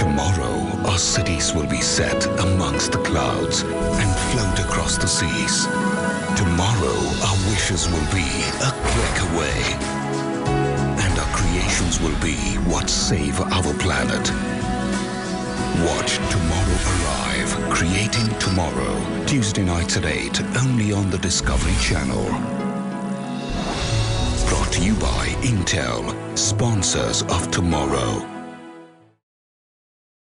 Tomorrow, our cities will be set amongst the clouds and float across the seas. Tomorrow, our wishes will be a click away. And our creations will be what save our planet. Watch Tomorrow Arrive, Creating Tomorrow, Tuesday nights at 8, only on the Discovery Channel. Brought to you by Intel, sponsors of tomorrow.